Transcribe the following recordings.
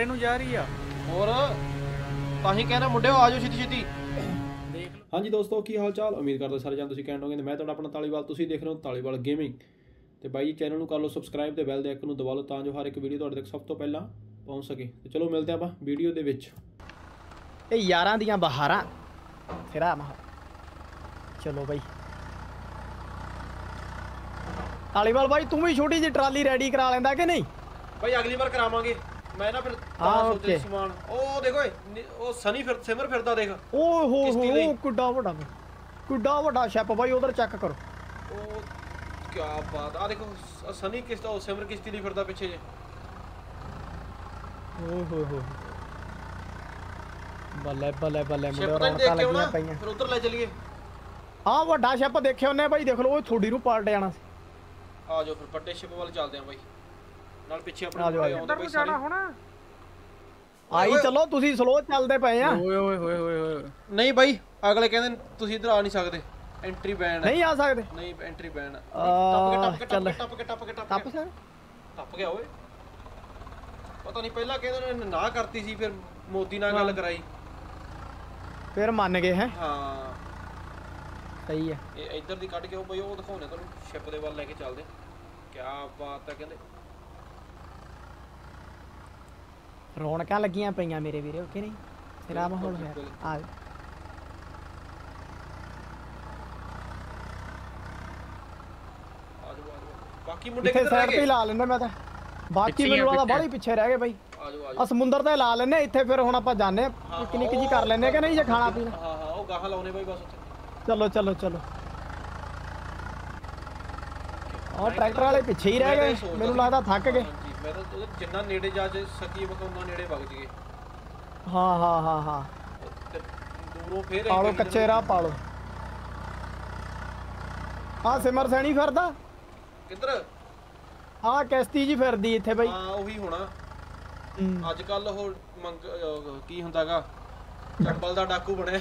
ਪਰੇ ਨੂੰ ਜਾ ਰਹੀ ਆ। ਹੋਰ ਤਾਂ ਹੀ ਕਹਿੰਦਾ ਮੁੰਡਿਓ ਆਜੋ ਛੇਤੀ ਛੇਤੀ। ਦੇਖ ਲਓ। ਹਾਂਜੀ ਦੋਸਤੋ ਕੀ ਹਾਲ ਚਾਲ ਉਮੀਦ ਕਰਦਾ ਸਾਰੇ ਜਾਨ ਤੁਸੀਂ ਕਹਿਣ ਹੋਗੇ ਤੇ ਮੈਂ ਤੁਹਾਡਾ ਆਪਣਾ ਤਾਲੀਵਾਲ ਤੁਸੀਂ ਦੇਖ ਰਹੇ ਹੋ ਤਾਲੀਵਾਲ ਗੇਮਿੰਗ। ਤੇ ਬਾਈ ਜੀ ਚੈਨਲ ਨੂੰ ਕਰ ਲਓ ਸਬਸਕ੍ਰਾਈਬ ਤੇ ਬੈਲ ਦੇ ਆਈਕਨ ਨੂੰ ਦਬਾ ਲਓ ਤਾਂ ਜੋ ਹਰ ਇੱਕ ਵੀਡੀਓ ਤੁਹਾਡੇ ਤੱਕ ਸਭ ਤੋਂ ਪਹਿਲਾਂ ਪਹੁੰਚ ਸਕੇ। ਤੇ ਚਲੋ ਮਿਲਦੇ ਆਪਾਂ ਵੀਡੀਓ ਦੇ ਵਿੱਚ। ਇਹ ਯਾਰਾਂ ਦੀਆਂ ਬਹਾਰਾਂ। ਫਿਰਾ ਮਹਾ ਚਲੋ ਬਾਈ। ਤਾਲੀਵਾਲ ਬਾਈ ਤੂੰ ਵੀ ਛੋਟੀ ਜਿਹੀ ਟਰਾਲੀ ਰੈਡੀ ਕਰਾ ਲੈਂਦਾ ਕਿ ਨਹੀਂ? ਬਾਈ ਅਗਲੀ ਵਾਰ ਕਰਾਵਾਂਗੇ। ਮੈਂ ਨਾ ਫਿਰ ਹਾਂ, ਤਾਂ ਸੋਚਿਆ। ਸਮਾਨ। ਉਹ ਦੇਖੋ ਉਹ ਸਨੀ ਫਿਰ ਸਿਮਰ ਫਿਰਦਾ ਦੇਖ। ਓਏ ਹੋ ਹੋ। ਕਿੱਡਾ ਵੱਡਾ ਕਿੱਡਾ ਵੱਡਾ ਸ਼ੈਪ ਬਾਈ ਉਧਰ ਚੈੱਕ ਕਰੋ। ਉਹ ਕੀ ਬਾਤ ਆ ਦੇਖੋ ਸਨੀ ਕਿਸ ਉਹ ਸਿਮਰ ਕਿਸ਼ਤੀ ਲਈ ਫਿਰਦਾ ਪਿੱਛੇ ਜੇ। ਓਏ ਹੋਏ ਹੋਏ ਬੱਲੇ ਬੱਲੇ ਬੱਲੇ ਮੁੰਡੇ ਰੌਣਕਾਂ ਲੱਗੀਆਂ ਪਈਆਂ। ਫਿਰ ਉਧਰ ਲੈ ਚਲੀਏ। ਹਾਂ ਵੱਡਾ ਸ਼ੈਪ ਦੇਖਿਆ ਉਹਨੇ ਬਾਈ ਦੇਖ ਲਓ ਉਹ ਥੋੜੀ ਨੂੰ ਪਲਟ ਜਾਣਾ ਸੀ। ਆ ਜਾਓ ਫਿਰ ਵੱਡੇ ਸ਼ਿਪ ਵੱਲ ਚੱਲਦੇ ਆਂ ਬਾਈ। ਨਾਲ ਪਿੱਛੇ ਆਪਣੇ। ਆਉਂਦੇ ਬਾਈ ਸਾਰੇ। ਆਈ ਚਲੋ ਤੁਸੀਂ ਸਲੋ ਚੱਲਦੇ ਪਏ ਆ। ਓਏ ਓਏ ਹੋਏ ਹੋਏ ਹੋਏ ਨਹੀਂ ਬਾਈ ਅਗਲੇ ਕਹਿੰਦੇ ਤੁਸੀਂ ਇਧਰ ਆ ਨਹੀਂ ਸਕਦੇ। ਐਂਟਰੀ ਬੈਨ ਨਹੀਂ ਆ ਸਕਦੇ? ਨਹੀਂ ਐਂਟਰੀ ਬੈਨ ਟੱਪ ਕੇ। ਟੱਪ ਕੇ ਟੱਪ ਕੇ ਟੱਪ ਕੇ ਟੱਪ ਟੱਪ ਕੇ। ਸਰ। ਟੱਪ ਗਿਆ ਓਏ। ਪਤਾ ਨਹੀਂ ਪਹਿਲਾਂ ਕਹਿੰਦੇ ਨੇ ਨਾ ਕਰਤੀ ਸੀ ਫਿਰ ਮੋਦੀ ਨਾਲ ਗੱਲ ਕਰਾਈ। ਫਿਰ ਮੰਨ ਗਏ ਹੈ? ਹਾਂ। ਸਹੀ ਹੈ ਇਹ ਇੱਧਰ ਦੀ ਕੱਢ ਕੇ ਉਹ ਬਈ ਉਹ ਦਿਖਾਉਣੇ ਤੁਹਾਨੂੰ ਸ਼ਿਪ ਦੇ ਵੱਲ ਲੈ ਕੇ ਚੱਲਦੇ। ਕੀ ਬਾਤ ਹੈ ਕਹਿੰਦੇ। ਰੌਣਕਾਂ ਲੱਗੀਆਂ ਪਈਆਂ ਮੇਰੇ ਵੀਰੇ ਓਕੇ ਨਹੀਂ? ਤੇਰਾ ਮਾਹੌਲ ਹੈ। ਆ ਬਾਕੀ ਮੁੰਡੇ ਕਿੱਧਰ ਰਹਿ ਸਾਈਡ ਤੇ ਗਏ? ਲਾ ਲੈਂਦੇ ਮੈਂ ਤਾਂ। ਬਾਕੀ ਮੈਨੂੰ ਪਿੱਛੇ। ਬਾਹਲੀ ਪਿੱਛੇ ਰਹਿ ਗਏ ਬਾਈ। ਆ ਸਮੁੰਦਰ ਤੇ ਲਾ ਲੈਨੇ ਇੱਥੇ ਫਿਰ ਹੁਣ ਆਪਾਂ ਜਾਣੇ ਪਿਕਨਿਕ ਜੀ ਕਰ ਲੈਨੇ ਕਿ ਨਹੀਂ ਜੇ ਖਾਣਾ ਪੀਣਾ? ਹਾਂ ਹਾਂ ਉਹ ਗਾਹਾਂ ਲਾਉਣੇ ਬਾਈ ਬਸ ਚਲੋ ਚਲੋ ਚਲੋ। ਉਹ ਟਰੈਕਟਰ ਵਾਲੇ ਪਿੱਛੇ ਹੀ ਰਹਿ ਗਏ। ਮੈਨੂੰ ਲੱਗਦਾ ਥੱਕ ਗਏ। ਮੈਂ ਤਾਂ ਉਹਦੇ ਜਿੰਨਾ ਨੇੜੇ ਜਾ ਜੇ ਸਕੀਏ ਬਕਾਉਂਦਾ ਨੇੜੇ ਵਗ ਜੀਏ ਹਾਂ ਹਾਂ ਹਾਂ ਹਾਂ। ਤੇ ਦੂਰੋਂ ਫੇਰ ਇਹ ਪਾਲੋ ਕਹੀ ਕੱਚੇ ਰਾਹ ਪਾਲੋ। ਆ ਸਿਮਰ ਸੈਣੀ ਫਿਰਦਾ? ਕਿੱਧਰ? ਆ ਕਿਸ਼ਤੀ ਜੀ ਫਿਰਦੀ ਇੱਥੇ ਬਾਈ। ਹਾਂ ਉਹੀ ਹੋਣਾ। ਹੂੰ। ਅੱਜ ਕੱਲ ਉਹ ਮੰਗ ਕੀ ਹੁੰਦਾਗਾ? ਚੱਬਲ ਦਾ ਡਾਕੂ ਬਣਿਆ।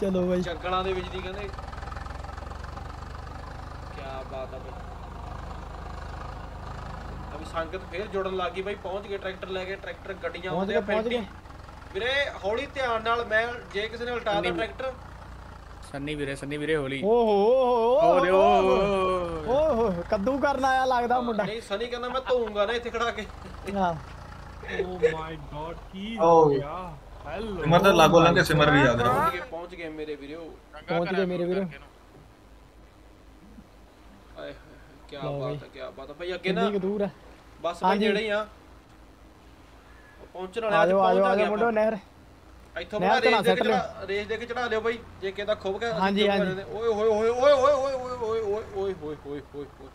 ਚਲੋ ਬਾਈ। ਜੰਗਲਾਂ ਦੇ ਵਿੱਚ ਦੀ ਕਹਿੰਦੇ ਕੀ ਬਾਤ ਆ ਬਈ ਅਭੀ ਸੰਗਤ ਫੇਰ ਜੁੜਨ ਲੱਗੀ ਬਈ ਪਹੁੰਚ ਗਏ ਟਰੈਕਟਰ ਲੈ ਕੇ ਟਰੈਕਟਰ ਗੱਡੀਆਂ ਆਉਂਦੇ ਆ ਗਏ, ਪਹੁੰਚ ਫੈਂਟੀ। ਵੀਰੇ ਹੌਲੀ ਧਿਆਨ ਨਾਲ ਮੈਂ ਜੇ ਕਿਸੇ ਨੇ ਉਲਟਾ ਤਾ ਟਰੈਕਟਰ। ਸੰਨੀ ਵੀਰੇ ਸੰਨੀ ਵੀਰੇ ਹੋਲੀ। ਓਹੋ ਓਹੋ ਓਹੋ ਕੱਦੂ ਕਰਨ ਆਇਆ ਲੱਗਦਾ ਮੁੰਡਾ। ਨਹੀਂ ਸਨੀ ਕਹਿੰਦਾ ਮੈਂ ਧੋਊਂਗਾ ਨਾ ਇੱਥੇ ਖੜਾ ਕੇ। ਹਾਂ। ਓ ਮਾਈ ਗॉड ਕੀ ਹੋ ਗਿਆ? ਹੈਲੋ ਸਿਮਰ ਤਾਂ ਲਾਗੋ ਲੰਘ ਕੇ ਸਿਮਰ ਵੀ ਯਾਦ ਰਹੋ ਪਹੁੰਚ ਗਏ ਗਏ ਮੇਰੇ ਵੀਰੋ। ਪਹੁੰਚ ਗਏ ਮੇਰੇ ਵੀਰੋ। ਆਏ ਕੀ ਬਾਤ। ਹੈ ਕੀ ਬਾਤ ਹੈ। ਬਈ ਅੱਗੇ ਨਾ ਕਿੰਨੀ ਕੁ ਦੂਰ ਹੈ? ਬਸ। ਨੇੜੇ ਹੀ ਆ ਪਹੁੰਚਣ ਵਾਲੇ ਆਜੋ ਪਹੁੰਚ ਆਜੋ ਗਏ ਮੁੰਡੋ ਨਹਿਰ ਇੱਥੋਂ ਨਾ ਰੇਸ ਦੇ ਕੇ ਰੇਸ ਦੇ ਕੇ ਚੜਾ ਲਿਓ ਬਾਈ ਜੇ ਕਿਦਾ ਖੁੱਬ ਗਿਆ ਹਾਂਜੀ, ਹਾਂਜੀ। ਓਏ ਹੋਏ ਹੋਏ ਓਏ ਓਏ ਓਏ ਓਏ ਓਏ ਓਏ ਓਏ ਓਏ ਓਏ ਓਏ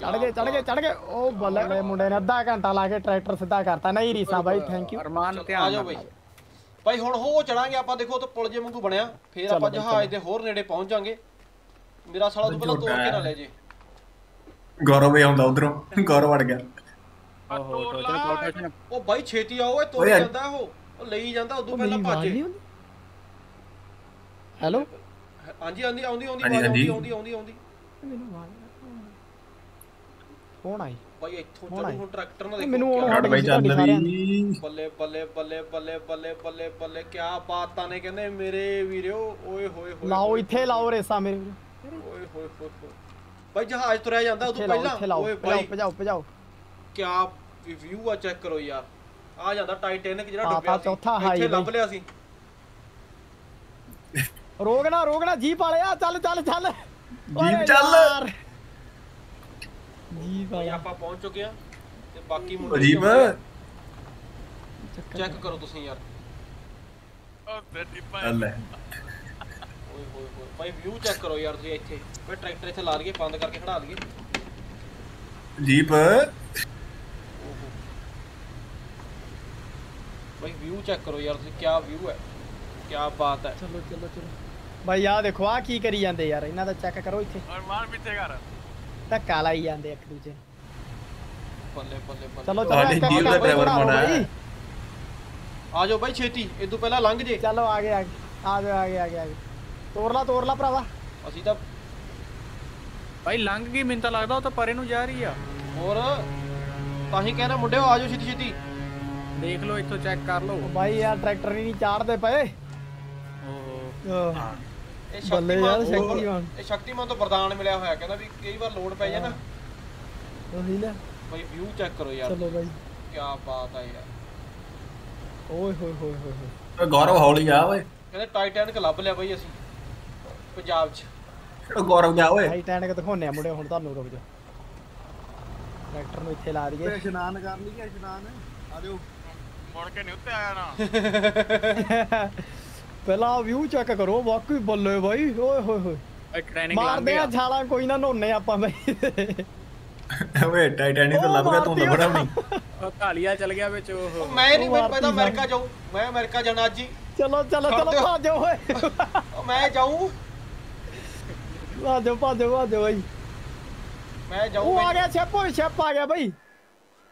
ਚੜ ਗਏ ਚੜ ਗਏ ਚੜ ਗਏ ਉਹ ਬੱਲੇ ਮੁੰਡੇ ਨੇ ਅੱਧਾ ਘੰਟਾ ਲਾ ਕੇ ਟਰੈਕਟਰ ਸਿੱਧਾ ਕਰਤਾ ਨਹੀਂ ਰੀਸਾ ਬਾਈ ਥੈਂਕ ਯੂ ਅਰਮਾਨ ਆ ਧਿਆਨ ਜਾਓ ਨਾਲ ਬਾਈ ਬਾਈ ਹੁਣ ਹੋ ਚੜਾਂਗੇ ਆਪਾਂ ਦੇਖੋ ਤੇ ਪੁਲ ਜੇ ਵਾਂਗੂ ਬਣਿਆ ਫੇਰ ਆਪਾਂ ਜਹਾਜ਼ ਦੇ ਹੋਰ ਨੇੜੇ ਪਹੁੰਚ ਜਾਾਂਗੇ ਮੇਰਾ ਸਾਲਾ ਤੋਂ ਪਹਿਲਾਂ ਤੋੜ ਕੇ ਨਾ ਲੈ ਜੇ ਗੌਰਵ ਵੀ ਆਉਂਦਾ ਉਧਰੋਂ ਗੌਰਵ ਵੜ ਗਿਆ। ਓਹੋ ਟੋਚਨ ਪ੍ਰੋਟੈਕਸ਼ਨ ਉਹ ਬਾਈ ਛੇਤੀ ਆਓ ਓਏ ਤੋੜ ਜਾਂਦਾ ਉਹ ਉਹ ਲਈ ਜਾਂਦਾ ਉਦੋਂ ਪਹਿਲਾਂ ਭੱਜੇ। ਹੈਲੋ? ਹਾਂਜੀ ਆਂਦੀ ਆਉਂਦੀ ਆਉਂਦੀ ਆਉਂਦੀ। ਆਉਂਦੀ ਆਉਂਦੀ ਆਉਂਦੀ। ਕੌਣ ਆਈ? ਬਾਈ ਇੱਥੋਂ ਚਲੋ। ਹੁਣ ਟਰੈਕਟਰ ਨਾਲ ਮੈਨੂੰ ਦੇਖੋ ਕਿਆ ਹਟ ਬਈ ਚੱਲ ਵੀ ਬੱਲੇ ਬੱਲੇ ਬੱਲੇ ਬੱਲੇ ਬੱਲੇ ਬੱਲੇ ਬੱਲੇ ਕਿਆ ਬਾਤਾਂ ਨੇ ਕਹਿੰਦੇ ਮੇਰੇ ਵੀਰਿਓ ਓਏ ਹੋਏ ਹੋਏ ਲਾਓ ਇੱਥੇ ਲਾਓ ਰੇਸਾ ਮੇਰੇ ਵੀਰੇ। ਓਏ ਹੋਏ ਹੋਏ ਹੋਏ। ਬਾਈ ਜਹਾਜ਼ ਤੁਰਿਆ ਜਾਂਦਾ ਉਦੋਂ ਪਹਿਲਾਂ। ਓਏ ਭਜਾਓ ਬਾਈ ਭਜਾਓ ਭਜਾਓ। ਕਿਆ ਵਿਊ ਆ ਚੈੱਕ ਕਰੋ ਯਾਰ। ਆ ਜਾਂਦਾ ਟਾਈਟੈਨਿਕ ਜਿਹੜਾ ਡੁੱਬਿਆ ਤਾਂ ਚੌਥਾ ਬਈ। ਲੱਭ ਲਿਆ ਸੀ। ਰੋਕ ਨਾ ਰੋਕ ਨਾ ਜੀ ਪਾਲਿਆ ਚੱਲ ਚੱਲ। ਚੱਲ ਓਏ ਚੱਲ। ਯਾਰ। ਜੀ ਬਾਈ ਪਾਲਿਆ ਆਪਾਂ ਪਹੁੰਚ ਚੁੱਕੇ ਆ ਤੇ ਬਾਕੀ ਅਜੀਬ ਚੈੱਕ। ਕਰੋ ਤੁਸੀਂ ਯਾਰ। ਚੱਲ। ਲੈ ਓਏ ਹੋਏ ਹੋਏ ਭਾਈ ਵਿਊ ਚੈੱਕ ਕਰੋ ਯਾਰ ਤੁਸੀਂ ਇੱਥੇ ਓਏ ਟਰੈਕਟਰ ਇੱਥੇ ਲਾ ਲਈਏ ਬੰਦ ਕਰਕੇ ਖੜਾ ਲਈਏ ਲੀਪ भाई व्यू चेक करो यार क्या व्यू है क्या बात है चलो चलो चलो भाई यार देखो आ की करी ਜਾਂਦੇ ਯਾਰ ਇਹਨਾਂ ਦਾ ਚੈੱਕ ਕਰੋ ਇੱਥੇ ਔਰ ਮਾਰ ਪਿੱਛੇ ਕਰ ਧੱਕਾ ਲਾਈ ਜਾਂਦੇ ਇੱਕ ਦੂਜੇ ਬੱਲੇ ਬੱਲੇ ਬੱਲੇ ਚਲੋ ਚਲੋ ਡੀਲ ਦਾ ਡਰਾਈਵਰ ਬਣਾ ਆ ਜਾਓ ਭਾਈ ਛੇਤੀ ਇਹ ਤੋਂ ਪਹਿਲਾਂ ਲੰਘ ਜੇ ਚਲੋ ਆ ਗਏ ਆ ਗਏ ਆ ਜਾਓ ਆ ਗਏ ਆ ਗਏ ਤੋਰ ਲਾ ਤੋਰ ਲਾ ਭਰਾਵਾ। ਅਸੀਂ ਤਾਂ ਭਾਈ ਲੰਘ ਗਈ ਮੈਨੂੰ ਤਾਂ ਲੱਗਦਾ ਉਹ ਤਾਂ ਪਰੇ ਨੂੰ ਜਾ ਰਹੀ ਆ। ਹੋਰ ਤਾਂ ਹੀ ਕਹਿਣਾ ਮੁੰਡਿਓ ਆਜੋ ਛੇਤੀ ਛੇਤੀ। ਦੇਖ ਲਓ ਇੱਥੋਂ ਚੈੱਕ ਕਰ ਲਓ। ਬਾਈ ਯਾਰ ਟਰੈਕਟਰ ਹੀ ਨਹੀਂ ਚਾੜਦੇ ਪਏ। ਓਹੋ। ਇਹ ਬੱਲੇ ਯਾਰ ਸ਼ਕਤੀਮਾਨ ਸ਼ਕਤੀਮਾਨ। ਇਹ ਸ਼ਕਤੀਮਾਨ ਤੋਂ ਵਰਦਾਨ ਮਿਲਿਆ ਹੋਇਆ ਕਹਿੰਦਾ ਵੀ ਕਈ ਵਾਰ ਲੋਡ ਪੈ ਨਾ। ਉਹੀ ਨਾ। ਬਈ ਵਿਊ ਚੈੱਕ ਕਰੋ ਯਾਰ। ਚਲੋ ਬਾਈ। ਕੀ ਬਾਤ ਆ ਯਾਰ। ਓਏ ਹੋਏ ਹੋਏ ਹੋਏ ਹੋਏ। ਓਏ ਗੌਰਵ ਹੌਲੀ ਆ ਓਏ। ਕਹਿੰਦੇ ਟਾਈਟੈਨਿਕ ਲੱਭ ਲਿਆ ਬਈ ਅਸੀਂ। ਪੰਜਾਬ 'ਚ। ਗੌਰਵ ਜਾ ਓਏ। ਟਾਈਟੈਨਿਕ ਦਿਖਾਉਣੇ ਆ ਮੁੰਡੇ ਹੁਣ ਤੁਹਾਨੂੰ ਰੁਕ ਜਾ। ਟਰੈਕਟਰ ਨੂੰ ਇੱਥੇ ਲਾ ਦਈਏ। ਇਸ਼ਨਾਨ ਕਰ ਲਈਏ ਇਸ਼ਨਾਨ। ਆ ਜਾਓ। ਮੁੜ ਕੇ ਨਹੀਂ ਉੱਤੇ ਆਇਆ ਨਾ। ਪਹਿਲਾਂ ਵਿਊ ਚੈੱਕ ਕਰੋ ਵਾਕਈ ਬੱਲੇ ਬਾਈ। ਓਏ ਹੋਏ ਹੋਏ। ਟ੍ਰੇਨਿੰਗ ਮਾਰਦੇ ਆ ਛਾਲਾਂ ਕੋਈ ਨਾ ਨੋਨੇ ਆਪਾਂ ਬਾਈ। ਓਏ ਟਾਈਟੈਨਿਕ ਤਾਂ ਲੱਭ ਗਿਆ ਤੂੰ ਲੱਭਣਾ ਨਹੀਂ ਉਹ ਕਾਲੀਆ ਚਲ ਗਿਆ ਵਿੱਚ ਉਹ। ਮੈਂ ਨਹੀਂ ਮੈਂ ਮੈਂ ਤਾਂ ਅਮਰੀਕਾ ਜਾਊਂ। ਮੈਂ ਅਮਰੀਕਾ ਜਾਣਾ ਅੱਜ ਹੀ। ਚਲੋ ਚਲੋ ਚਲੋ। ਭਾਜੋ ਓਏ। ਮੈਂ ਜਾਊਂ। ਭਾਜੋ ਭਾਜੋ ਭਾਜੋ ਬਾਈ ਮੈਂ ਜਾਊਂ ਉਹ ਆ ਬਈ। ਗਿਆ ਸ਼ੈਪ ਓਏ ਸ਼ੈਪ ਆ ਗਿਆ ਬਾਈ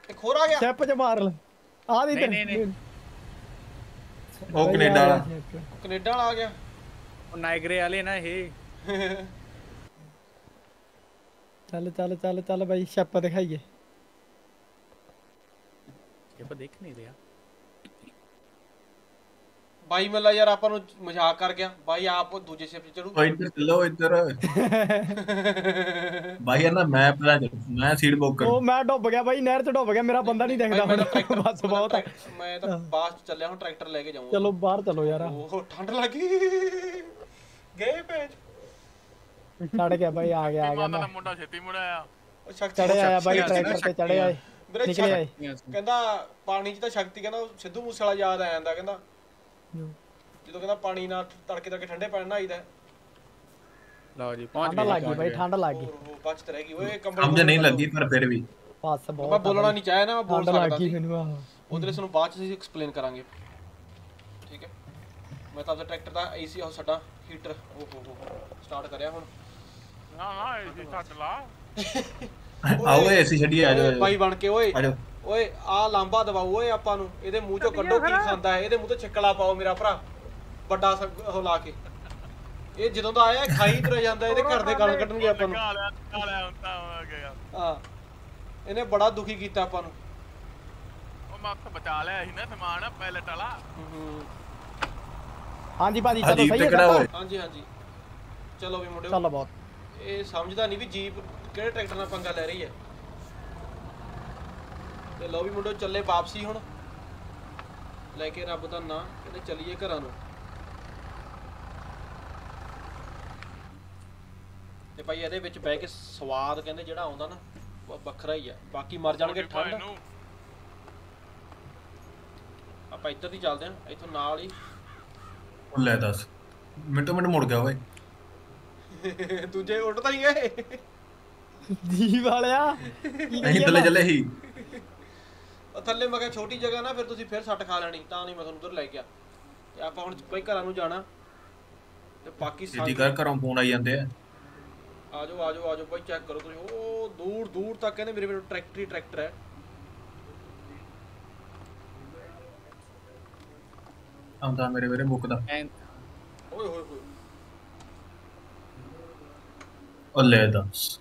ਇਹ ਖੋਰ ਆ ਗਿਆ ਸ਼ੈਪ ਚ ਮਾਰ ਲੈ ਆ ਦੀ ਨਹੀਂ, ਨਹੀਂ, ਨਹੀਂ। ਉਹ ਕੈਨੇਡਾ ਵਾਲਾ ਕੈਨੇਡਾ ਵਾਲਾ ਆ ਗਿਆ ਉਹ ਨਾਇਗਰੇ ਵਾਲੇ ਨਾ ਇਹ ਚੱਲ ਚੱਲ ਚੱਲ ਚੱਲ ਬਾਈ ਸ਼ੈਪ ਦਿਖਾਈਏ ਇਹ ਪਰ ਦੇਖ ਨਹੀਂ ਰਿਹਾ ਬਾਈ ਮੱਲਾ ਯਾਰ ਆਪਾਂ ਨੂੰ ਮਜ਼ਾਕ ਕਰ ਗਿਆ। ਬਾਈ ਆਪ ਦੂਜੇ ਸ਼ਿਪ 'ਚ ਚੜੂ। ਓਏ ਇੱਧਰ ਚੱਲੋ ਇੱਧਰ। ਬਾਈ ਯਾਰ ਨਾ ਮੈਂ ਪਹਿਲਾਂ ਚੱਲ- ਮੈਂ ਸੀਟ ਬੁੱਕ ਕਰ। ਉਹ ਮੈਂ ਡੁੱਬ ਗਿਆ ਬਾਈ ਨਹਿਰ ਚ ਡੁੱਬ ਗਿਆ ਮੇਰਾ ਬੰਦਾ ਨਹੀਂ ਦਿਖਦਾ ਹੁਣ। ਬਸ ਬਹੁਤ ਆ। ਮੈਂ ਤਾਂ ਬਾਸ 'ਚ ਚੱਲਿਆ ਹੁਣ ਟਰੈਕਟਰ ਲੈ ਕੇ ਜਾਊਂਗਾ। ਚਲੋ ਬਾਹਰ ਚਲੋ ਯਾਰ। ਉਹ ਠੰਡ ਲੱਗੀ। ਗਏ ਭੇਜ। ਚੜ ਗਿਆ ਬਾਈ ਆ ਗਿਆ ਆ ਗਿਆ। ਮੈਂ ਮੁੰਡਾ ਛੇਤੀ ਮੁੜਿਆ ਉਹ ਸ਼ਕਤੀ ਚੜੇ ਆਇਆ ਬਾਈ ਟਰੈਕਟਰ ਤੇ ਸ਼ਕਤੀ ਚੜੇ ਆ। ਆਏ। ਵੀਰੇ ਕਹਿੰਦਾ ਪਾਣੀ 'ਚ ਤਾਂ ਸ਼ਕਤੀ ਕਹਿੰਦਾ ਉਹ ਸਿੱਧੂ ਮੂਸੇ ਵਾਲਾ ਯਾਦ ਆ ਜਾਂਦਾ ਕਹਿੰਦਾ ਜਦੋਂ ਕਹਿੰਦਾ ਪਾਣੀ ਨਾਲ ਤੜਕੇ ਤੜਕੇ ਠੰਡੇ ਪਾਣੀ ਨਹਾਈਦਾ ਲਓ ਜੀ ਪਹੁੰਚ ਠੰਡ ਗਏ ਲੱਗ ਗਈ ਬਾਈ ਠੰਡ ਲੱਗ ਗਈ। ਉਹ ਬਚਤ ਰਹਿ ਗਈ। ਓਏ ਕੰਬਲ ਸਮਝ ਨਹੀਂ ਲੱਗੀ ਪਰ ਫਿਰ ਵੀ। ਬਸ ਮੈਂ ਬਹੁਤ ਬੋਲਣਾ ਨਹੀਂ ਚਾਹਿਆ ਨਾ ਮੈਂ ਬੋਲ ਠੰਡ ਲੱਗ ਸਕਦਾ ਸੀ। ਮੈਨੂੰ ਆਹ। ਉਹਦੇ ਲਈ ਸਾਨੂੰ ਬਾਅਦ ਚ ਅਸੀਂ ਐਕਸਪਲੇਨ ਕਰਾਂਗੇ। ਠੀਕ ਹੈ? ਮੈਂ ਤਾਂ ਆਪਦਾ ਟਰੈਕਟਰ ਦਾ ਏਸੀ ਉਹ ਸਾਡਾ ਹੀਟਰ ਓ ਹੋ ਹੋ ਸਟਾਰਟ ਕਰਿਆ ਹੁਣ। ਨਾ ਨਾ ਇਹ ਛੱਡ ਲਾ। ਆਓ ਓਏ ਅਸੀਂ ਛੱਡੀਏ ਆ ਜਾਓ ਬਾਈ ਬਣ ਕੇ ਓਏ ਓਏ ਆ ਲਾਂਬਾ ਦਵਾਓ ਓਏ ਆਪਾਂ ਨੂੰ। ਇਹਦੇ ਮੂੰਹ ਚੋਂ ਕੱਢੋ ਕੀ ਖਾਂਦਾ ਹੈ ਇਹਦੇ ਮੂੰਹ ਤੇ ਛਿੱਕਲਾ ਪਾਓ ਮੇਰਾ ਭਰਾ। ਵੱਡਾ ਉਹ ਲਾ ਕੇ। ਇਹ ਜਦੋਂ ਦਾ ਆਇਆ ਖਾਈ ਤੁਰ ਜਾਂਦਾ ਇਹਦੇ ਘਰ ਦੇ ਗਾਲ ਕੱਢਣਗੇ ਆਪਾਂ ਨੂੰ। ਕਾਲਿਆ ਕਾਲਿਆ ਹੁੰਦਾ ਹੋ ਗਿਆ ਹਾਂ। ਇਹਨੇ ਬੜਾ ਦੁਖੀ ਕੀਤਾ ਆਪਾਂ ਨੂੰ। ਉਹ ਮੈਂ ਉੱਥੇ ਬਚਾ ਲਿਆ ਸੀ ਨਾ ਸਮਾਨ ਪੈਲਟ ਵਾਲਾ। ਹਾਂਜੀ ਭਾਜੀ ਚਲੋ ਸਹੀ ਹੈ ਹਾਂਜੀ ਹਾਂਜੀ। ਚਲੋ ਵੀ ਮੁੰਡਿਓ। ਚਲੋ ਬਹੁਤ। ਇਹ ਸਮਝਦਾ ਨਹੀਂ ਵੀ ਜੀਪ ਕਿਹੜੇ ਟਰੈਕਟਰ ਨਾਲ ਪੰਗਾ ਲੈ ਰਹੀ ਹੈ? ਤੇ ਲੋ ਵੀ ਮੁੰਡੋ ਚੱਲੇ ਵਾਪਸੀ ਹੁਣ। ਲੈ ਕੇ ਰੱਬ ਦਾ ਨਾਂ ਕਹਿੰਦੇ ਚੱਲੀਏ ਘਰਾਂ ਨੂੰ। ਤੇ ਭਾਈ ਇਹਦੇ ਵਿੱਚ ਬਹਿ ਕੇ ਸਵਾਦ ਕਹਿੰਦੇ ਜਿਹੜਾ ਆਉਂਦਾ ਨਾ ਉਹ ਵੱਖਰਾ ਹੀ ਆ। ਬਾਕੀ ਮਰ ਜਾਣਗੇ ਠੰਡ। ਆਪਾਂ ਇੱਧਰ ਦੀ ਚੱਲਦੇ ਆਂ ਇੱਥੋਂ ਨਾਲ ਹੀ। ਉਹ ਲੈ ਦੱਸ। ਮਿੰਟੋ ਮਿੰਟ ਮੁੜ ਗਿਆ ਓਏ। ਦੂਜੇ ਉੱਡ ਤਾਂ ਨਹੀਂ ਗਏ ਜੀ ਵਾਲਿਆ? ਅਸੀਂ ਥੱਲੇ? ਚੱਲੇ ਸੀ। ਉਹ ਥੱਲੇ ਮੈਂ ਕਿਹਾ ਛੋਟੀ ਜਗ੍ਹਾ ਨਾ ਫਿਰ ਤੁਸੀਂ ਫਿਰ ਸੱਟ ਖਾ ਲੈਣੀ ਤਾਂ ਨਹੀਂ ਮੈਂ ਤੁਹਾਨੂੰ ਉਧਰ ਲੈ ਗਿਆ। ਤੇ ਆਪਾਂ ਹੁਣ ਬਈ ਘਰਾਂ ਨੂੰ ਜਾਣਾ। ਤੇ ਬਾਕੀ ਛੇਤੀ ਕਰ ਘਰੋਂ ਫੋਨ ਆਈ ਜਾਂਦੇ ਆ। ਆਜੋ ਆਜੋ ਆਜੋ ਬਾਈ ਚੈੱਕ ਕਰੋ ਤੁਸੀਂ। ਉਹ ਦੂਰ ਦੂਰ ਤੱਕ ਕਹਿੰਦੇ ਮੇਰੇ ਮੇਰੇ ਟਰੈਕਟਰ ਹੀ ਟਰੈਕਟਰ ਹੈ। ਆਉਂਦਾ ਮੇਰੇ ਵੀਰੇ ਮੁੱਕਦਾ। ਓਏ ਹੋਏ ਹੋਏ ਉਹ ਲੈ ਦੱਸ।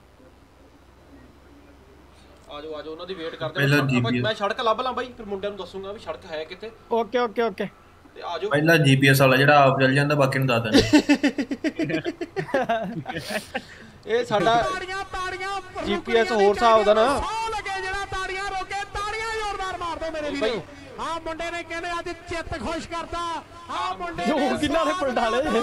ਆਜੋ ਆਜੋ ਉਹਨਾਂ ਦੀ ਵੇਟ ਕਰਦੇ GPS ਮੈਂ ਸੜਕ ਲੱਭ ਲਾਂ ਬਾਈ ਫਿਰ ਮੁੰਡਿਆਂ ਨੂੰ ਦੱਸੂਗਾ ਵੀ ਸੜਕ ਹੈ ਕਿੱਥੇ। Okay okay okay. ਤੇ ਆਜੋ। ਪਹਿਲਾਂ ਜੀਪੀਐਸ ਵਾਲਾ ਜਿਹੜਾ ਆਪ ਚੱਲ ਜਾਂਦਾ ਬਾਕੀ ਨੂੰ ਦੱਸ ਦਿੰਦੇ ਇਹ ਸਾਡਾ ਜੀਪੀਐਸ ਹੋਰ ਹਿਸਾਬ ਦਾ ਨਾ। ਲੱਗੇ ਜਿਹੜਾ ਤਾੜੀਆਂ ਰੋਕੇ ਤਾੜੀਆਂ ਜ਼ੋਰਦਾਰ ਮਾਰ ਦੋ ਮੇਰੇ ਬਾਈ ਵੀਰੋ। ਆ ਮੁੰਡੇ ਨੇ ਕਹਿੰਦੇ ਅੱਜ ਚਿੱਤ ਖੁਸ਼ ਕਰਤਾ ਆ ਮੁੰਡੇ ਉਹ ਕਿੰਨਾ ਨੇ। ਪਲਟਾਲੇ ਜੀਵ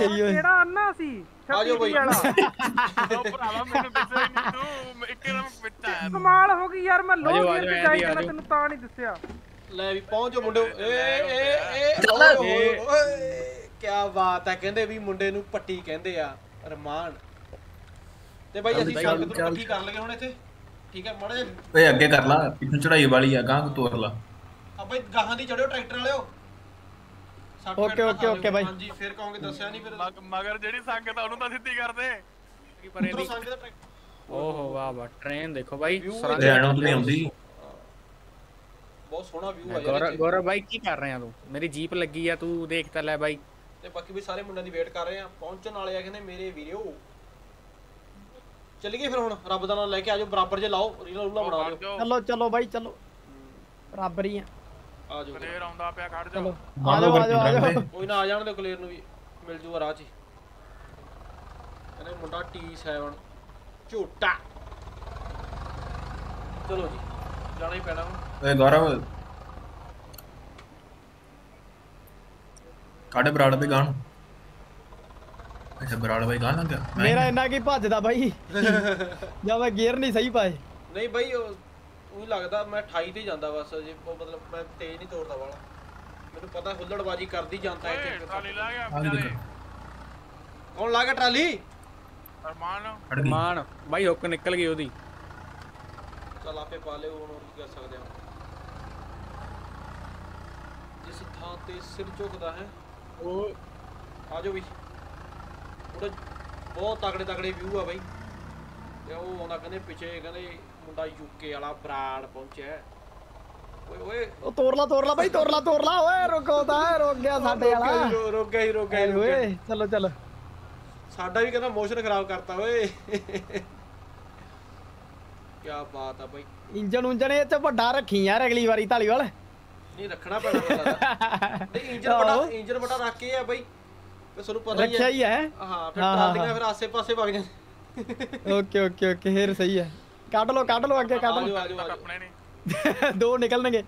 ਗਈ ਓਏ। ਕਿਹੜਾ ਅੰਨਾ ਸੀ? ਆਜੋ ਬਾਈ। ਭਰਾਵਾ ਮੈਨੂੰ ਦੱਸਿਆ ਨਹੀਂ ਤੂੰ। ਇੱਕਦਮ ਫਿੱਟ ਆਇਆ ਕਮਾਲ ਹੋ ਗਈ ਯਾਰ ਮੈਂ ਲੋਕ ਆਜੋ, ਤੇ ਜਾਈ ਤੇ। ਤੈਨੂੰ ਤਾਂ ਨਹੀਂ ਦੱਸਿਆ। ਲੈ ਵੀ ਪਹੁੰਚੋ ਮੁੰਡਿਓ। ਏ ਏ ਏ ਓਏ ਕੀ ਬਾਤ ਹੈ। ਕਹਿੰਦੇ ਵੀ ਮੁੰਡੇ ਨੂੰ ਪੱਟੀ ਕਹਿੰਦੇ ਆ ਰਮਾਨ ਤੇ ਬਾਈ ਅਸੀਂ ਨੂੰ ਚੱਲ। ਇਕੱਠੀ ਕਰ ਲਗੇ ਹੁਣ ਇੱਥੇ। ਠੀਕ ਹੈ ਮਾੜਾ ਓਏ ਅੱਗੇ ਕਰ ਲਾ ਪਿੱਛੋਂ ਚੜਾਈ ਵਾਲੀ ਆ ਗਾਂ ਤੋਰ ਲਾ। ਆ ਬਾਈ ਗਾਹਾਂ ਦੀ ਚੜਿਓ ਟਰੈਕਟਰ ਵਾਲਿਓ। Okay, okay. Okay bye. ਹਾਂਜੀ ਫਿਰ ਕਹੋਗੇ ਦੱਸਿਆ ਨਹੀਂ ਫਿਰ। ਮਗ- ਮਗਰ ਜਿਹੜੀ ਸੰਗਤ ਆ ਉਹਨੂੰ ਤਾਂ ਸਿੱਧੀ ਕਰਦੇ ਕੀ ਪਰ ਦਾ। ਟਰੈਕਟਰ ਓਹੋ ਵਾਹ ਵਾਹ ਟ੍ਰੇਨ ਦੇਖੋ ਬਾਈ। ਲੈਣੋਂ ਤੋਂ ਨਹੀਂ ਆਉਂਦੀ। ਬਹੁਤ ਸੋਹਣਾ ਵਿਊ ਆ ਯਾਰ ਗੌਰਵ ਬਾਈ ਕੀ ਕਰ ਰਿਹਾ ਤੂੰ? ਮੇਰੀ ਜੀਪ ਲੱਗੀ ਆ ਤੂੰ ਦੇਖ ਤਾਂ ਲੈ ਬਾਈ। ਤੇ ਬਾਕੀ ਵੀ ਸਾਰੇ ਮੁੰਡਿਆਂ ਦੀ ਵੇਟ ਕਰ ਰਹੇ ਆ। ਪਹੁੰਚਣ ਵਾਲੇ ਆ ਕਹਿੰਦੇ ਮੇਰੇ ਵੀਰੋ। ਚੱਲੀਏ ਫਿਰ ਹੁਣ ਰੱਬ ਦਾ ਨਾਮ ਲੈ ਕੇ ਆਜੋ ਬਰਾਬਰ ਜੇ ਲਾਓ ਰੀਲਾ ਰੂਲਾ ਬਣਾ ਲਿਓ ਚਲੋ ਚਲੋ ਬਾਈ ਚਲੋ। ਬਰਾਬਰ ਹੀ ਆ। ਆਜੋ ਫੇਰ ਆਉਂਦਾ ਪਿਆ ਖੜ ਜਾਓ। ਜਾਓ ਆ ਜਾਓ ਆ ਜਾਓ। ਕੋਈ ਨਾ ਆ ਜਾਣ ਦੇ ਕਲੀਅਰ ਨੂੰ ਵੀ। ਮਿਲ ਜੂਗਾ ਰਾਹ 'ਚ ਹੀ। ਕਹਿੰਦੇ ਮੁੰਡਾ T7 ਝੂਟਾ ਚਲੋ ਜੀ ਜਾਣਾ ਹੀ ਪੈਣਾ ਹੁਣ। ਓਏ ਗੌਰਵ। ਕਾੜੇ ਬਰਾੜ ਦੇ ਗਾਣ ਅੱਛਾ ਬਰਾੜ ਬਾਈ ਗਾਣ ਲੱਗਾ ਮੈਂ- ਮੇਰਾ ਇੰਨਾ ਕੀ ਭੱਜਦਾ ਬਾਈ? ਜਾਂ ਮੈਂ ਗੇਅਰ ਨਹੀਂ ਸਹੀ ਪਾਏ। ਨਹੀਂ ਬਾਈ ਉਹ ਉਹ ਲੱਗਦਾ ਮੈਂ 28 ਤੇ ਜਾਂਦਾ ਬਸ ਜੇ ਉਹ ਮਤਲਬ ਮੈਂ ਤੇਜ਼ ਨਹੀਂ ਤੋਰਦਾ ਵਾਲਾ। ਮੈਨੂੰ ਪਤਾ ਹੁੱਲੜਬਾਜੀ ਕਰਦੀ ਜਾਂਦਾ ਓਏ ਇੱਥੇ ਟਰਾਲੀ ਲਾ ਗਿਆ ਆ ਵੀ ਵਿਚਾਲੇ ਦੇਖੋ। ਕੌਣ ਲਾ ਗਿਆ ਟਰਾਲੀ? ਅਰਮਾਨ। ਖੜ ਗਈ। ਮਾਨ ਬਾਈ ਹੁੱਕ ਨਿਕਲ ਗਈ ਉਹਦੀ। ਚੱਲ ਆਪੇ ਪਾ ਲਿਓ ਹੁਣ ਕੀ ਕਰ ਸਕਦੇ ਹਾਂ ਜਿਸ ਥਾਂ ਤੇ ਸਿਰ ਝੁਕਦਾ ਹੈ ਉਹ ਆਜੋ ਵੀ। ਉਹਦੇ ਬਹੁਤ ਤਗੜੇ ਤਗੜੇ ਵਿਊ ਆ ਬਾਈ। ਤੇ ਉਹ ਆਉਂਦਾ ਕਹਿੰਦੇ ਪਿੱਛੇ ਕਹਿੰਦੇ ਮੁੰਡਾ ਯੂਕੇ ਵਾਲਾ ਬਰਾੜ ਪਹੁੰਚਿਆ। ਓਏ ਓਏ। ਉਹ ਤੋਰ ਲਾ ਤੋਰ ਲਾ ਬਾਈ ਤੋਰ ਲਾ ਤੋਰ ਲਾ ਓਏ ਰੁਕੋ ਤਾਂ ਰੁਕ ਗਿਆ ਸਾਡੇ ਵਾਲਾ ਰੁਕ ਗਿਆ ਹੀ ਰੁਕ ਗਿਆ। ਓਏ ਚਲੋ ਚਲੋ। ਸਾਡਾ ਵੀ ਕਹਿੰਦਾ ਮੋਸ਼ਨ ਖਰਾਬ ਕਰਤਾ ਓਏ। ਕੀ ਬਾਤ ਆ ਬਾਈ। ਇੰਜਨ ਉਂਜਨ ਇਹ ਚ ਵੱਡਾ ਰੱਖੀ ਯਾਰ ਅਗਲੀ ਵਾਰੀ ਢਾਲੀਵਾਲ ਨਹੀਂ ਰੱਖਣਾ ਪੈਣਾ ਨਹੀਂ ਇੰਜਨ ਆਹੋ। ਇੰਜਨ ਬੜਾ ਰੱਖ ਕੇ ਆ ਬਾਈ। ਤੇ ਤੁਹਾਨੂੰ ਪਤਾ ਹੀ ਰੱਖਿਆ ਹੈ ਹੀ। ਹੈ ਹਾਂ ਫਿਰ ਹਾਂ, ਹਾਂ, ਟਰਾਲੀਆਂ। ਫਿਰ ਆਸੇ-ਪਾਸੇ ਵਗ ਜਾਂਦੇ ਓਕੇ ਓਕੇ ਓਕੇ ਫੇਰ ਸਹੀ ਹੈ। ਕੱਢ ਲਓ ਕੱਢ ਲਓ ਅੱਗੇ ਕੱਢ ਆਜੋ ਲਓ। ਆਜੋ ਤੱਕ ਆਜੋ। ਆਪਣੇ ਨੇ ਦੋ ਨਿਕਲਣਗੇ।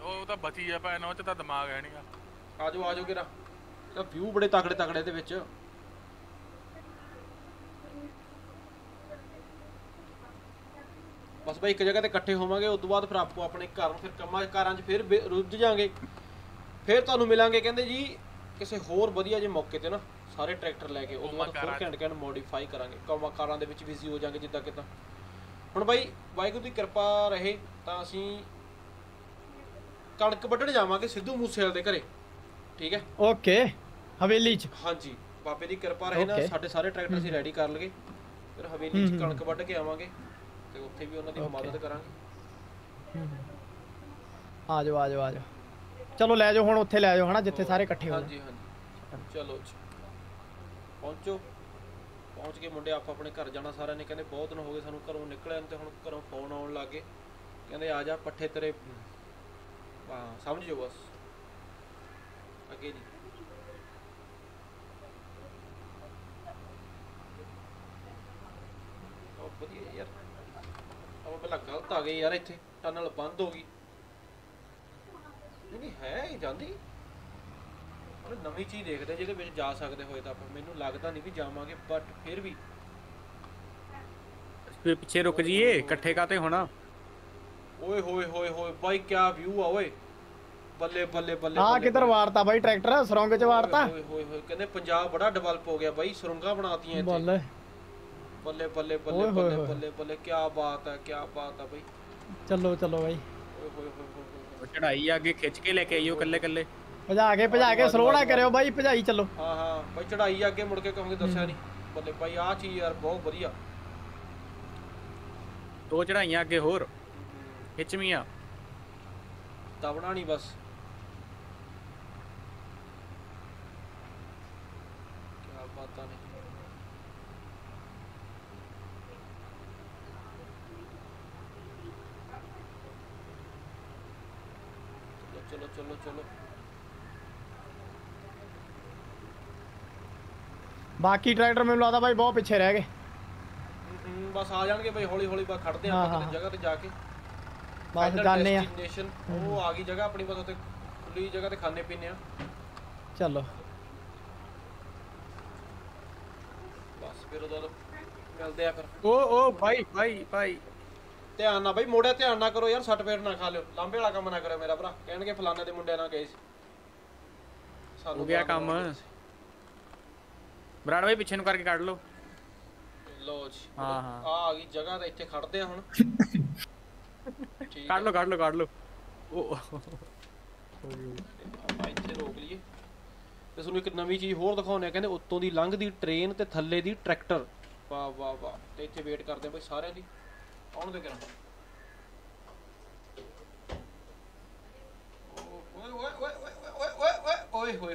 ਉਹ ਤਾਂ ਬਚੀ ਆ ਭੈਣ ਉਹ ਚ ਤਾਂ ਦਿਮਾਗ ਹੈ ਨਹੀਂਗਾ ਆਜੋ ਆਜੋ ਕਿਰਾ। ਤਾਂ ਵਿਊ ਬੜੇ ਤਕੜੇ ਤਕੜੇ ਦੇ ਵਿੱਚ। ਬਸ ਬਾਈ ਇੱਕ ਜਗ੍ਹਾ ਤੇ ਇਕੱਠੇ ਹੋਵਾਂਗੇ ਉਸ ਤੋਂ ਬਾਅਦ ਫਿਰ ਆਪੋ ਆਪਣੇ ਘਰ ਨੂੰ ਫਿਰ ਕੰਮਾਂ ਕਾਰਾਂ 'ਚ ਫਿਰ ਰੁੱਝ ਜਾਾਂਗੇ। ਫਿਰ ਤੁਹਾਨੂੰ ਮਿਲਾਂਗੇ ਕਹਿੰਦੇ ਜੀ ਕਿਸੇ ਹੋਰ ਵਧੀਆ ਜਿਹੇ ਮੌਕੇ ਤੇ ਨਾ ਸਾਰੇ ਟਰੈਕਟਰ ਲੈ ਕੇ ਤੋਂ ਬਾਅਦ ਹੋਰ ਘੈਂਟ ਘੈਂਟ ਮੋਡੀਫਾਈ ਕਰਾਂਗੇ। ਕੰਮਾਂ ਕਾਰਾਂ ਦੇ ਵਿੱਚ ਬਿਜ਼ੀ ਹੋ ਜਾਾਂਗੇ ਜਿੱਦਾਂ ਕਿਦਾਂ। ਹੁਣ ਬਾਈ ਵਾਹਿਗੁਰੂ ਦੀ ਕਿਰਪਾ ਰਹੇ ਤਾਂ ਅਸੀਂ ਕਣਕ ਵੱਢਣ ਜਾਵਾਂਗੇ ਸਿੱਧੂ ਮੂਸੇਵਾਲੇ ਦੇ ਘਰੇ। ਠੀਕ ਹੈ? ਓਕੇ ਹਵੇਲੀ ਚ। ਹਾਂਜੀ ਬਾਬੇ ਦੀ ਕਿਰਪਾ ਰਹੇ ਨਾ. ਸਾਡੇ ਸਾਰੇ ਟਰੈਕਟਰ ਅਸੀਂ ਰੈਡੀ ਕਰ ਲਗੇ। ਫਿਰ ਹਵੇਲੀ 'ਚ ਕਣਕ ਵੱਢ ਕੇ ਆਵਾਂਗੇ ਤੇ ਉੱਥੇ ਵੀ ਉਹਨਾਂ ਦੀ ਮਦਦ ਕਰਾਂਗੇ। ਆ ਜਾਓ ਆ ਜਾਓ ਆ ਜਾਓ। ਚਲੋ ਲੈ ਜਾਓ, ਹੁਣ ਉੱਥੇ ਲੈ ਜਾਓ, ਹਨਾ, ਜਿੱਥੇ ਸਾਰੇ ਇਕੱਠੇ ਹੋ ਹਾਂਜੀ ਹਾਂਜੀ। ਚਲੋ ਪਹੁੰਚੋ। ਪਹੁੰਚ ਕੇ ਮੁੰਡੇ ਆਪ ਆਪਣੇ ਘਰ ਜਾਣਾ, ਸਾਰਿਆਂ ਨੇ ਕਹਿੰਦੇ ਬਹੁਤ ਦਿਨ ਹੋ ਗਏ ਸਾਨੂੰ ਘਰੋਂ ਨਿਕਲਿਆ ਤੇ ਹੁਣ ਘਰੋਂ ਫੋਨ ਆਉਣ ਲੱਗ ਕਹਿੰਦੇ ਆ ਜਾ, ਪੱਠੇ ਤੇਰੇ ਸਮਝ ਜਾਓ ਬਸ। ਅੱਗੇ ਜੀ। ਵਧੀਆ ਯਾਰ। ਉਹ ਪਹਿਲਾਂ ਗਲਤ ਆ ਗਏ ਯਾਰ ਇੱਥੇ। ਟਨਲ ਬੰਦ ਹੋ ਗਈ। ਨਹੀਂ ਨਹੀਂ ਹੈ ਇਹ ਜਾਂਦੀ। ਉਹ ਨਵੀਂ ਚੀਜ਼ ਦੇਖਦੇ ਜਿਹਦੇ ਵਿੱਚ ਜਾ ਸਕਦੇ ਹੋਏ ਤਾਂ ਆਪਾਂ। ਮੈਨੂੰ ਲੱਗਦਾ ਨਹੀਂ ਵੀ ਜਾਵਾਂਗੇ ਬਟ ਫਿਰ ਵੀ। ਫਿਰ ਪਿੱਛੇ ਰੁਕ ਜੀਏ ਇਕੱਠੇ ਕਾਤੇ ਹੋਣਾ? ਓਏ ਹੋਏ ਹੋਏ ਹੋਏ ਬਾਈ ਕਿਆ ਵਿਊ ਆ ਓਏ। ਬੱਲੇ ਬੱਲੇ ਬੱਲੇ ਆ ਬੱਲੇ, ਕਿੱਧਰ। ਵਾਰਤਾ ਬਾਈ ਟਰੈਕਟਰ? ਸੁਰੰਗ ਚ ਵਾਰਤਾ? ਓਏ ਹੋਏ ਹੋਏ ਕਹਿੰਦੇ ਪੰਜਾਬ ਬੜਾ ਡਿਵੈਲਪ ਹੋ ਗਿਆ ਬਾਈ ਸੁਰੰਗਾਂ ਬਣਾਤੀਆਂ ਇੱਥੇ। ਬੱਲੇ। ਬੱਲੇ ਬੱਲੇ ਬੱਲੇ ਬੱਲੇ। ਬੱਲੇ ਬੱਲੇ ਕੀ ਬਾਤ ਹੈ ਕੀ ਬਾਤ ਹੈ ਬਾਈ। ਚਲੋ ਚਲੋ ਬਾਈ। ਓਏ ਹੋਏ ਹੋਏ ਹੋਏ। ਚੜਾਈ ਅੱਗੇ ਖਿੱਚ ਕੇ ਲੈ ਕੇ ਆਈਓ ਕੱਲੇ ਕੱਲੇ ਭਜਾ ਕੇ ਭਜਾ ਕੇ ਸਲੋ ਨਾ ਕਰਿਓ ਬਾਈ ਭਜਾਈ ਚੱਲੋ। ਹਾਂ ਹਾਂ ਬਾਈ ਚੜਾਈ ਅੱਗੇ ਮੁੜ ਕੇ ਕਹੋਗੇ ਦੱਸਿਆ ਨਹੀਂ। ਬੱਲੇ ਬਾਈ ਆਹ ਚੀਜ਼ ਯਾਰ ਬਹੁਤ ਵਧੀਆ। ਦੋ ਚੜਾਈਆਂ ਅੱਗੇ ਹੋਰ। ਖਿੱਚਵੀਆਂ ਦਬਣਾ ਨਹੀਂ ਬਸ। ਕੀ ਬਾਤਾਂ ਨੇ। ਚਲੋ। ਬਾਕੀ ਟਰੈਕਟਰ ਮੈਨੂੰ ਲੱਗਦਾ ਬਾਈ ਬਹੁਤ ਪਿੱਛੇ ਰਹਿ ਗਏ। ਬਸ ਆ ਜਾਣਗੇ ਬਈ ਹੌਲੀ ਹੌਲੀ ਬਸ ਖੜਦੇ ਹਾਂ, ਆਪਾਂ ਜਗ੍ਹਾ ਤੇ ਜਾ ਕੇ। ਬਸ ਜਾਣੇ ਆ। ਉਹ ਆ ਗਈ ਜਗ੍ਹਾ ਆਪਣੀ ਬਸ ਉੱਥੇ ਖੁੱਲੀ ਜਗ੍ਹਾ ਤੇ ਖਾਣੇ ਪੀਣੇ ਆ। ਚਲੋ। ਬਸ ਫਿਰ ਉਹਦਾ ਮਿਲਦੇ ਆ ਫਿਰ। ਓ ਓ ਭਾਈ ਭਾਈ ਭਾਈ ਧਿਆਨ ਨਾਲ ਬਈ ਮੋੜਿਆ ਧਿਆਨ ਨਾ ਕਰੋ ਯਾਰ ਸੱਟ ਫੇਰ ਨਾ ਖਾ ਲਿਓ। ਲਾਂਬੇ ਵਾਲਾ ਕੰਮ ਨਾ ਕਰਿਓ ਮੇਰਾ ਭਰਾ। ਕਹਿਣਗੇ ਫਲਾਣੇ ਦੇ ਮੁੰਡਿਆਂ ਨਾਲ ਗਏ ਸੀ। ਹੋ ਗਿਆ ਕੰਮ। ਬਰਾੜ ਬਾਈ ਪਿੱਛੇ ਨੂੰ ਕਰਕੇ ਕੱਢ ਲਓ। ਲਓ ਜੀ। ਹਾਂ, ਹਾਂ। ਆ ਆ ਗਈ ਜਗ੍ਹਾ ਤੇ ਇੱਥੇ ਖੜਦੇ ਆ ਹੁਣ। ਠੀਕ ਕੱਢ ਲਓ ਕੱਢ ਲਓ ਕੱਢ ਲਓ। ਉਹ ਇੱਥੇ ਰੋਕ ਲਈਏ। ਤੇ ਤੁਹਾਨੂੰ ਇੱਕ ਨਵੀਂ ਚੀਜ਼ ਹੋਰ ਦਿਖਾਉਂਦੇ ਆ। ਕਹਿੰਦੇ ਉੱਤੋਂ ਦੀ ਲੰਘਦੀ ਟ੍ਰੇਨ ਤੇ ਥੱਲੇ ਦੀ ਟਰੈਕਟਰ ਵਾਹ ਵਾਹ ਵਾਹ। ਤੇ ਇੱਥੇ ਵੇਟ ਕਰਦੇ ਆ ਬਈ ਸਾਰਿਆਂ ਦੀ। कौन देख रहा ਓਏ ਹੋਏ ਹੋਏ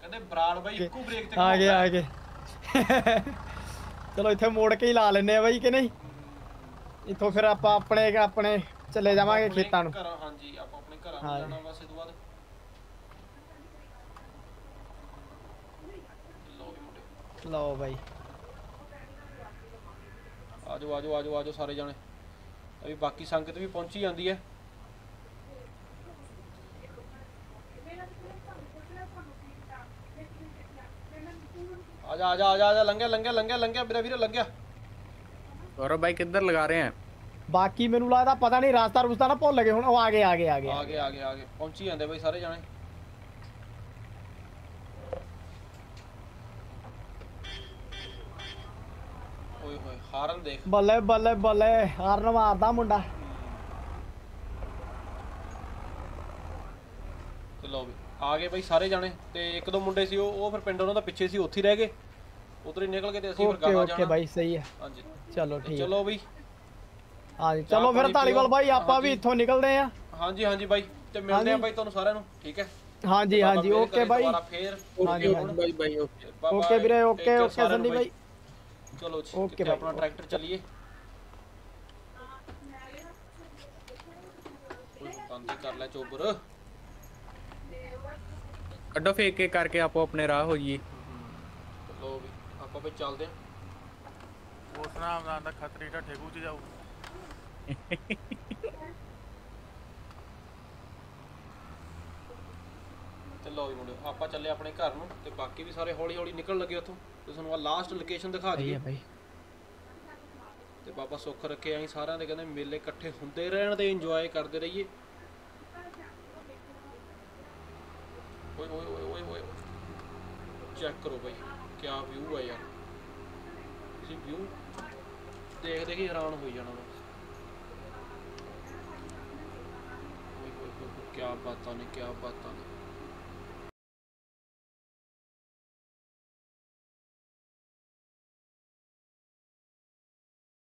ਕਹਿੰਦੇ ਬਰਾੜ ਬਾਈ ਇੱਕੋ ਬ੍ਰੇਕ ਤੇ ਆ ਗਏ ਆ ਗਏ ਚਲੋ ਇੱਥੇ ਮੋੜ ਕੇ ਹੀ ਲਾ ਲੈਨੇ ਆ ਬਾਈ ਕਿ ਨਹੀਂ ਇੱਥੋਂ ਫਿਰ ਆਪਾਂ ਆਪਣੇ ਆਪਣੇ ਚੱਲੇ ਜਾਵਾਂਗੇ ਖੇਤਾਂ ਨੂੰ ਹਾਂਜੀ ਆਪਾਂ ਆਪਣੇ ਘਰਾਂ ਨੂੰ ਜਾਣਾ ਬਸ ਇਸ ਤੋਂ ਬਾਅਦ ਲਓ ਬਾਈ ਆਜੋ ਆਜੋ ਆਜੋ ਆਜੋ ਸਾਰੇ ਜਾਣੇ। ਅਭੀ ਬਾਕੀ ਸੰਗਤ ਵੀ ਪਹੁੰਚੀ ਜਾਂਦੀ ਹੈ। ਆਜਾ ਆਜਾ ਆਜਾ ਆਜਾ ਲੰਘਿਆ ਲੰਘਿਆ ਲੰਘਿਆ ਲੰਘਿਆ ਮੇਰਾ ਵੀਰ ਲੰਘਿਆ। ਗੌਰਵ ਭਾਈ ਕਿੱਧਰ ਲਗਾ ਰਹੇ ਆ ਬਾਕੀ ਮੈਨੂੰ ਲੱਗਦਾ ਪਤਾ ਨਹੀਂ ਰਾਸਤਾ ਰੁਸਤਾ ਨਾ ਭੁੱਲ ਗਏ ਹੁਣ ਉਹ ਆ ਗਏ ਆ ਗਏ। ਆ ਗਏ ਆ ਗਏ ਆ ਗਏ। ਪਹੁੰਚੀ ਜਾਂਦੇ ਬਾਈ ਸਾਰੇ ਜਾਣੇ। ਬੱਲੇ ਬੱਲੇ ਬੱਲੇ ਹਾਰਨ ਮਾਰਦਾ ਮੁੰਡਾ। ਚਲੋ ਵੀ ਆ ਗਏ ਬਈ ਸਾਰੇ ਜਾਣੇ ਤੇ ਇੱਕ ਦੋ ਮੁੰਡੇ ਸੀ ਉਹ ਉਹ ਫਿਰ ਪਿੰਡ ਉਹਨਾਂ ਦਾ ਪਿੱਛੇ ਸੀ ਉੱਥੇ ਰਹਿ ਗਏ। ਉਧਰ ਹੀ ਨਿਕਲ ਕੇ ਤੇ ਅਸੀਂ ਫਿਰ ਗਾਵਾ ਜਾਣਾ ਓਕੇ ਬਾਈ ਸਹੀ ਹੈ। ਹਾਂਜੀ। ਚਲੋ ਠੀਕ। ਚਲੋ ਬਈ। ਹਾਂਜੀ ਚਲੋ ਫਿਰ ਧਾਲੀਵਾਲ ਬਾਈ ਆਪਾਂ ਵੀ ਇੱਥੋਂ ਨਿਕਲਦੇ ਆ ਹਾਂਜੀ ਹਾਂਜੀ ਬਾਈ ਤੇ ਮਿਲਦੇ ਆ ਬਾਈ ਤੁਹਾਨੂੰ ਸਾਰਿਆਂ ਨੂੰ ਠੀਕ ਹੈ? ਹਾਂਜੀ ਹਾਂਜੀ ਓਕੇ ਬਾਈ। ਹਾਂਜੀ ਬਾਈ ਬਾਈ ਓਕੇ। ਵੀਰੇ ਓਕੇ ਓਕੇ ਸੰਦੀਪ ਬਾਈ। ਚਲੋ ਜੀ ਓਕੇ ਕਿਤੇ ਬਾਈ, ਆਪਣਾ ਟਰੈਕਟਰ ਚੱਲੀਏ। ਬੰਦ ਕਰ ਲੈ ਚੋਬਰ। ਕੱਢੋ ਫੇਕ ਕੇ ਕਰਕੇ ਆਪੋ ਆਪਣੇ ਰਾਹ ਹੋ ਜੀ ਲੋ ਵੀ ਆਪਾਂ ਵੀ ਚੱਲਦੇ ਆ ਉਸ ਨਾਮ ਨਾਲ ਦਾ ਖਤਰੀ ਢੱਠੇ ਕੂ ਚ ਜਾਊ। ਤੇ ਲੋ ਵੀ ਮੁੰਡੇ ਆਪਾਂ ਚੱਲੇ ਆਪਣੇ ਘਰ ਨੂੰ ਤੇ ਬਾਕੀ ਵੀ ਸਾਰੇ ਹੌਲੀ ਹੌਲੀ ਨਿਕਲਣ ਲੱਗੇ ਉੱਥੋਂ। ਤੇ ਤੁਹਾਨੂੰ ਆ ਲਾਸਟ ਲੋਕੇਸ਼ਨ ਦਿਖਾ ਦਈਏ। ਬਾਈ ਤੇ ਬਾਬਾ ਸੁੱਖ ਰੱਖੇ ਅਸੀਂ ਸਾਰਿਆਂ ਦੇ ਕਹਿੰਦੇ ਮੇਲੇ ਇਕੱਠੇ ਹੁੰਦੇ ਰਹਿਣ ਤੇ ਇੰਜੋਏ ਕਰਦੇ ਰਹੀਏ। ਓਏ ਓਏ ਓਏ ਓਏ ਓਏ ਚੈੱਕ ਕਰੋ ਬਾਈ ਕੀ ਵਿਊ ਹੈ ਯਾਰ। ਤੁਸੀਂ ਵਿਊ ਦੇਖ ਦੇਖ ਹੀ ਹੈਰਾਨ ਹੋਈ ਜਾਣਾ ਬਸ ਓਏ ਓਏ ਓਏ ਕੀ ਬਾਤਾਂ ਨੇ ਕੀ ਬਾਤਾਂ ਨੇ।